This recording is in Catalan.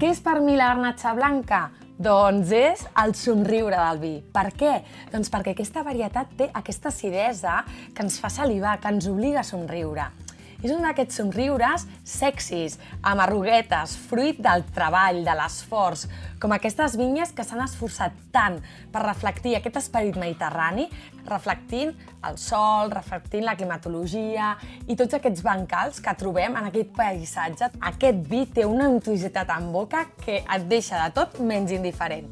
Què és per mi la garnatxa blanca? Doncs és el somriure del vi. Per què? Doncs perquè aquesta varietat té aquesta acidesa que ens fa salivar, que ens obliga a somriure. És un d'aquests somriures sexis, amb arruguetes, fruit del treball, de l'esforç, com aquestes vinyes que s'han esforçat tant per reflectir aquest esperit mediterrani, reflectint el sol, reflectint la climatologia i tots aquests bancals que trobem en aquest paisatge. Aquest vi té una intuïcitat en boca que et deixa de tot menys indiferent.